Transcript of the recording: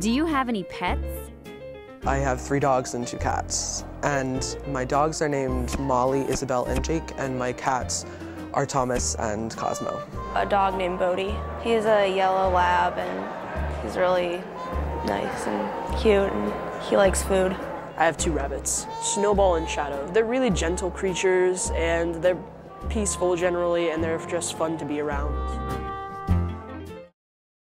Do you have any pets? I have three dogs and two cats. And my dogs are named Molly, Isabel, and Jake, and my cats are Thomas and Cosmo. A dog named Bodie. is a yellow lab and he's really nice and cute and he likes food. I have two rabbits, Snowball and Shadow. They're really gentle creatures and they're peaceful generally and they're just fun to be around.